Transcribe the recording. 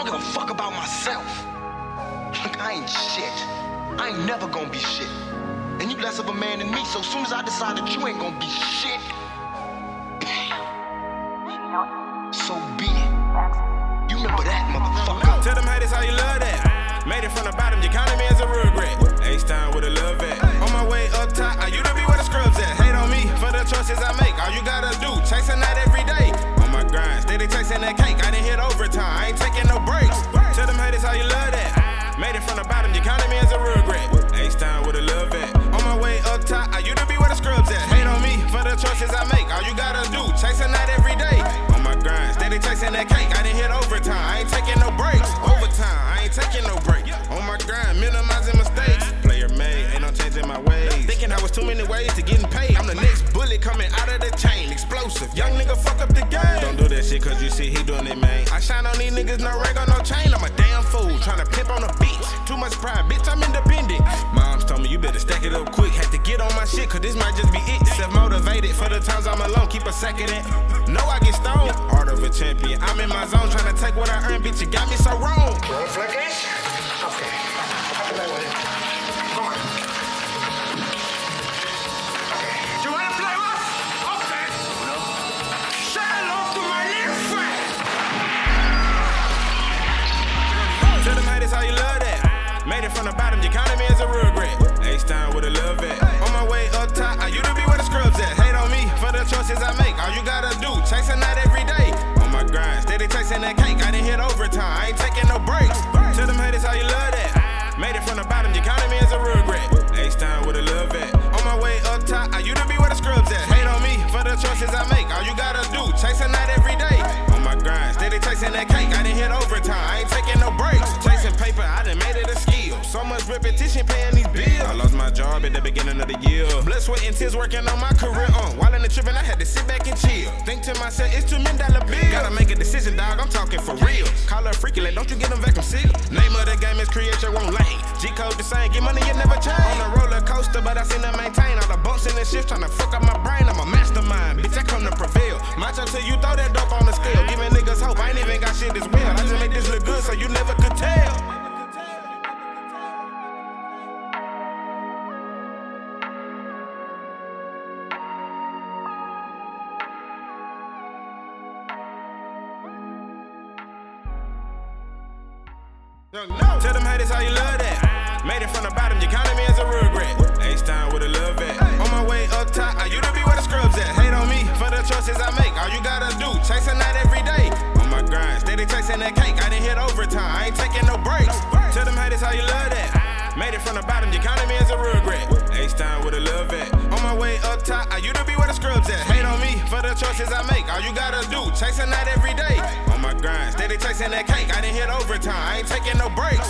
I don't give a fuck about myself. Look, I ain't shit. I ain't never gonna be shit. And you less of a man than me, so as soon as I decide that you ain't gonna be shit, so be it. You remember that, motherfucker. Tell them haters how you love that. Made it from the bottom, you counted me as a regret. H time with a love at. That cake. I didn't hit overtime, I ain't taking no breaks. Overtime, I ain't taking no break. On my grind, minimizing mistakes. Player made, ain't no changing my ways. Thinking I was too many ways to getting paid. I'm the next bullet coming out of the chain. Explosive, young nigga fuck up the game. Don't do that shit cause you see he doing it, man. I shine on these niggas, no ring on no chain. I'm a damn fool, trying to pimp on the beach. Too much pride, bitch, I'm independent. Shit cause this might just be it. Self motivated for the times I'm alone, keep a second that. No, I get stoned. Heart of a champion. I'm in my zone trying to take what I earned, bitch. You got me so wrong. Okay. I'll play with it. Come on. Okay. You wanna play? Okay. Say hello to my little friend. Them haters how you love that. Made it from the bottom, you counted me as a regret. Overtime, I ain't taking no breaks. Tell them haters how you love that. Made it from the bottom, you counted me as a regret. H time with a love at. On my way up top, I used to be where the scrubs at. Hate on me for the choices I make. All you gotta do, chasing that every day. On my grind, steady chasing that cake. I didn't hit overtime, I ain't taking no breaks. Chasing paper, I done made it a. So much repetition paying these bills. I lost my job at the beginning of the year. Blood, sweat, and tears working on my career. Uh, while in the trip, and I had to sit back and chill. Think to myself, it's two million dollar bill. Gotta make a decision, dog. I'm talking for real. Call her freaky, like, don't you get them vacuum sealed. Name of the game is create your own lane. G code the same, get money, you never change. On a roller coaster, but I seem to maintain all the bumps in the shift, trying to fuck up my brain. I'm a mastermind, bitch. I come to prevail. Macho till you throw that dope on the scale. Giving niggas hope, I ain't even got shit as well. I just make this look good so you never could tell. Them haters how you love that. Made it from the bottom, you counted me as a regret. H time with a love at. On my way up top, I used to be where the scrubs at. Hate on me for the choices I make. All you gotta do, chasing that every day. On my grind, steady chasing that cake. I didn't hit overtime, I ain't taking no breaks. Tell them haters how you love that. Made it from the bottom, you counted me as a regret. H time with a love at. My way up top, I used to be where the scrubs at. Hate on me for the choices I make. All you gotta do, chasing that every day. On my grind, steady chasing that cake. I didn't hit overtime, I ain't taking no breaks.